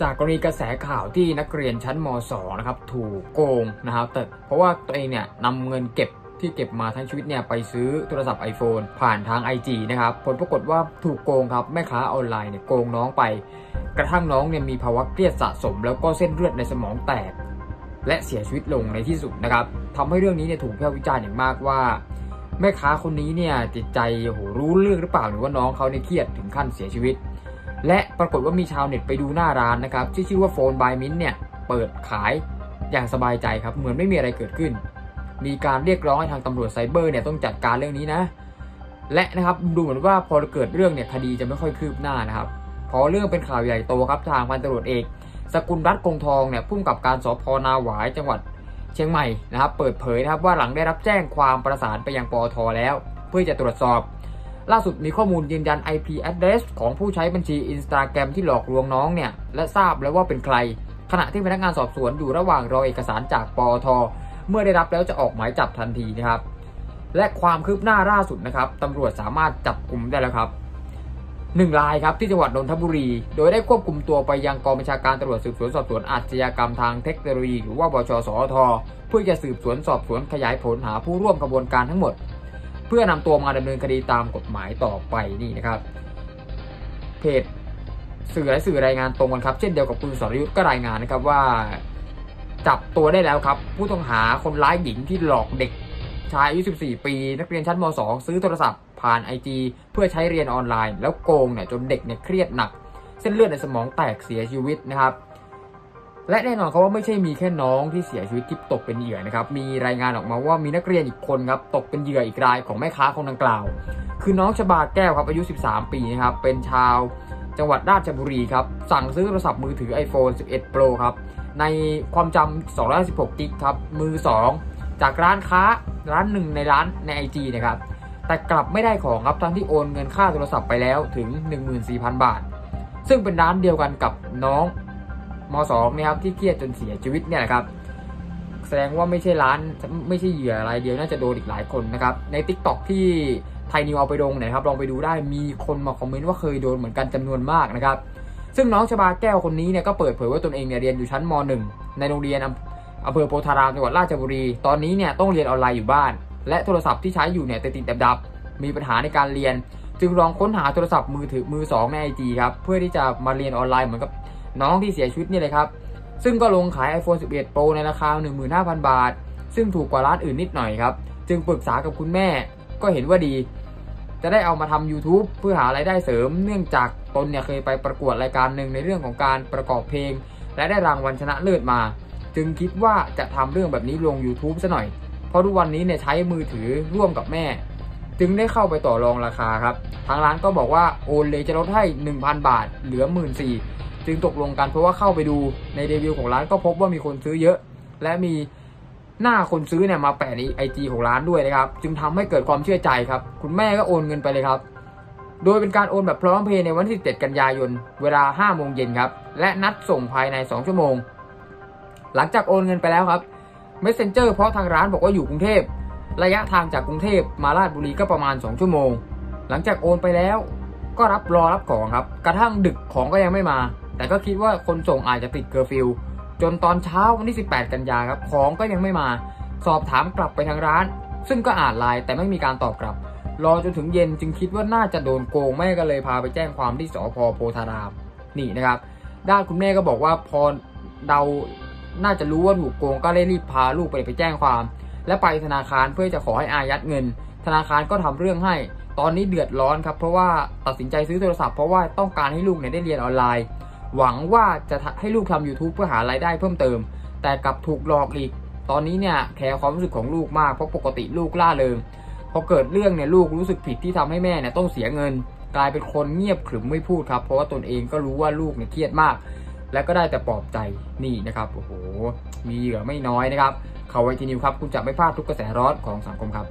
จากกรณีกระแสข่าวที่นักเรียนชั้นม .2 นะครับถูกโกงนะครับแต่เพราะว่าตัวเองเนี่ยนำเงินเก็บที่เก็บมาทั้งชีวิตเนี่ยไปซื้อโทรศัพท์ iPhone ผ่านทาง IG นะครับผลปรากฏว่าถูกโกงครับแม่ค้าออนไลน์เนี่ยโกงน้องไป กระทั่งน้องเนี่ยมีภาวะเครียดสะสม แล้วก็เส้นเลือดในสมองแตก และเสียชีวิตลงในที่สุดนะครับทำให้เรื่องนี้เนี่ยถูกแพร่วิจารณ์อย่างมากว่า แม่ค้าคนนี้เนี่ยจิตใจโอ้โหรู้เรื่องหรือเปล่าหรือว่าน้องเขาเนี่ยเครียดถึงขั้นเสียชีวิต และปรากฏว่ามีชาวเน็ตไปดูหน้าร้านนะครับที่ชื่อว่าโฟนบายมินเนี่ยเปิดขายอย่างสบายใจครับเหมือนไม่มีอะไรเกิดขึ้น มีการเรียกร้องให้ทางตำรวจไซเบอร์เนี่ยต้องจัดการเรื่องนี้นะ และนะครับดูเหมือนว่าพอเกิดเรื่องเนี่ยคดีจะไม่ค่อยคืบหน้านะครับพอเรื่องเป็นข่าวใหญ่โตครับทางพันตำรวจเอก สกุลรัตน์กงทองเนี่ยพุ่มกับการสพนาหวายจังหวัดเชียงใหม่นะครับ เปิดเผยนะครับว่าหลังได้รับแจ้งความประสานไปยังปอทแล้ว เพื่อจะตรวจสอบ ล่าสุดมีข้อมูลยืนยัน IP address ของผู้ใช้บัญชี Instagram ที่หลอกลวงน้องเนี่ย และทราบแล้วว่าเป็นใคร ขณะที่พนักงานสอบสวนอยู่ระหว่างรอเอกสารจากปอท เมื่อได้รับแล้วจะออกหมายจับทันทีนะครับ และความคืบหน้าล่าสุดนะครับตำรวจสามารถจับกลุ่มได้แล้วครับหนึ่งรายครับที่จังหวัดนนทบุรี โดยได้ควบคุมตัวไปยังกองบัญชาการตำรวจสืบสวนสอบสวนอาชญากรรมทางเทคโนโลยีหรือว่าบชสอท เพื่อจะสืบสวนสอบสวนขยายผลหาผู้ร่วมกระบวนการทั้งหมด เพื่อนำตัวมาดำเนินคดีตามกฎหมายต่อไปนี่นะครับเพจสื่อและสื่อรายงานตรงกันครับ เช่นเดียวกับคุณสรยุทธ์ก็รายงานนะครับว่า จับตัวได้แล้วครับ ผู้ต้องหาคนร้ายหญิงที่หลอกเด็กชายอายุ 14 ปี นักเรียนชั้นม .2 ซื้อโทรศัพท์ผ่าน IG เพื่อใช้เรียนออนไลน์ แล้วโกงเนี่ยจนเด็กเนี่ยเครียดหนัก เส้นเลือดในสมองแตกเสียชีวิตนะครับ และแน่นอนครับว่าไม่ใช่มีแค่น้องที่เสียชีวิตที่ตกเป็นเหยื่อนะครับ มีรายงานออกมาว่ามีนักเรียนอีกคนครับตกเป็นเหยื่ออีกรายของแม่ค้าคนดังกล่าว คือน้องชบาแก้วครับอายุ 13 ปีนะครับ เป็นชาวจังหวัดราชบุรีครับ สั่งซื้อโทรศัพท์มือถือ iPhone 11 Pro ครับ ในความจำ216กิกครับ มือ 2 จากร้านค้าร้านหนึ่งในร้านใน IG นะครับ แต่กลับไม่ได้ของครับ ทั้งที่โอนเงินค่าโทรศัพท์ไปแล้วถึง 14,000 บาท ซึ่งเป็นร้านเดียวกันกับน้อง ม .2 นะครับที่เครียดจนเสียชีวิตเนี่ยนะครับแสดงว่าไม่ใช่ร้านไม่ใช่เหยื่อรายเดียวน่าจะโดนอีกหลายคนนะครับใน t ิ k t o k ที่ไทยนิวเอาไปลงนะครับลองไปดูได้มีคนมาคอมเมนต์ว่าเคยโดนเหมือนกันจำนวนมากนะครับซึ่งน้องชบาแก้วคนนี้เนี่ยก็เปิดเผยว่าตนเองเนี่ยเรียนอยู่ชั้นม .1 ในโรงเรียนอำเภอโพธารามจังหวัดราชบุรี ตอนนี้เนี่ยต้องเรียนออนไลน์อยู่บ้าน และโทรศัพท์ที่ใช้อยู่เนี่ยติดติดดับมีปัญหาในการเรียน จึงลองค้นหาโทรศัพท์มือถือมือ2ในไอจีครับเพื่อที่จะมาเรียนออนไลน์เหมือนกับ น้องที่เสียชีวิตนี่เลยครับ ซึ่งก็ลงขาย iPhone 11 Pro ในราคา 15,000 บาท ซึ่งถูกกว่าร้านอื่นนิดหน่อยครับ จึงปรึกษากับคุณแม่ก็เห็นว่าดี จะได้เอามาทำ YouTube เพื่อหารายได้เสริม เนื่องจากตนเนี่ยเคยไปประกวดรายการหนึ่งในเรื่องของการประกอบเพลง และได้รางวัลชนะเลิศมา จึงคิดว่าจะทำเรื่องแบบนี้ลง YouTube ซะหน่อย เพราะทุกวันนี้เนี่ยใช้มือถือร่วมกับแม่ จึงได้เข้าไปต่อรองราคาครับ ทางร้านก็บอกว่าโอนเลยจะลดให้ 1,000 บาท เหลือ 1 4 0 0 0จึงตกลงกันเพราะว่าเข้าไปดูในรีวิวของร้านก็พบว่ามีคนซื้อเยอะ และมีหน้าคนซื้อเนี่ยมาแปะในไอจีของร้านด้วยนะครับ จึงทำให้เกิดความเชื่อใจครับ คุณแม่ก็โอนเงินไปเลยครับ โดยเป็นการโอนแบบพร้อมเพย์ในวันที่ 7 กันยายน เวลา 5 โมงเย็นครับ และนัดส่งภายใน 2 ชั่วโมง หลังจากโอนเงินไปแล้วครับ Messenger เพราะทางร้านบอกว่าอยู่กรุงเทพ ระยะทางจากกรุงเทพมาราชบุรีก็ประมาณ 2 ชั่วโมง หลังจากโอนไปแล้ว ก็รับรอรับของครับ กระทั่งดึกของก็ยังไม่มา แต่ก็คิดว่าคนส่งอาจจะติดเคอร์ฟิวจนตอนเช้าวันที่ 18 กันยาครับของก็ยังไม่มา สอบถามกลับไปทางร้าน ซึ่งก็อ่านไลน์แต่ไม่มีการตอบกลับ รอจนถึงเย็นจึงคิดว่าน่าจะโดนโกงแม่ก็เลยพาไปแจ้งความที่สพโพธารามนี่นะครับ ด้านคุณแม่ก็บอกว่าพอเดาน่าจะรู้ว่าถูกโกงก็เลยรีบพาลูกไปไปแจ้งความ และไปธนาคารเพื่อจะขอให้อายัดเงิน ธนาคารก็ทำเรื่องให้ ตอนนี้เดือดร้อนครับเพราะว่าตัดสินใจซื้อโทรศัพท์เพราะว่าต้องการให้ลูกเนี่ยได้เรียนออนไลน์ หวังว่าจะให้ลูกทำ YouTube เพื่อหารายได้เพิ่มเติม แต่กลับถูกหลอกอีก ตอนนี้เนี่ยแคร์ความรู้สึกของลูกมากเพราะปกติลูกล่าเริงพอเกิดเรื่องเนี่ยลูกรู้สึกผิดที่ทำให้แม่เนี่ยต้องเสียเงิน กลายเป็นคนเงียบขรึมไม่พูดครับ เพราะว่าตนเองก็รู้ว่าลูกเนี่ยเครียดมาก และก็ได้แต่ปลอบใจนี่นะครับโอ้โหมีเหยื่อไม่น้อยนะครับเขาไวทีนิวครับคุณจะไม่พลาดทุกกระแสร้อนของสังคมครับ